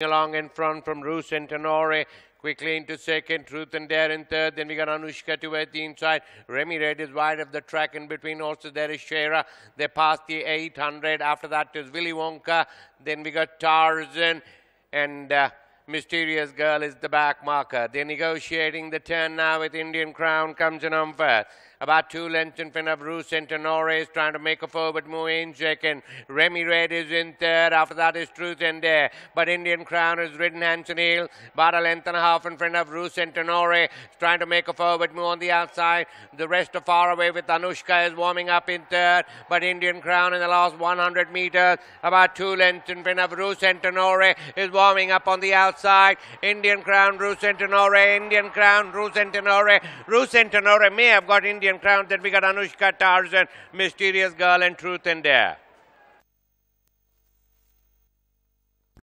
along in front from Rue St Honore. Quickly into second, Truth and Dare in third. Then we got Anushka towards the inside. Remy Red is wide of the track. In between also there is Shera. They passed the 800. After that is Willy Wonka. Then we got Tarzan and uh, Mysterious Girl is the back marker. They're negotiating the turn now with Indian Crown comes in on first. About two lengths in front of Rue St Honore is trying to make a forward move in second. Remy Red is in third. After that is Truth and Dare. But Indian Crown has ridden Hanson Hill. About a length and a half in front of Rue St Honore. Is trying to make a forward move on the outside. The rest are far away with Anushka is warming up in third. But Indian Crown in the last 100 meters. About two lengths in front of Rue St Honore is warming up on the outside. Indian Crown, Rue St Honore. Indian Crown, Rue St Honore. Rue St Honore may have got Indian Indian crown. Then we got Anushka Tarzan, Mysterious Girl, and Truth and Dare.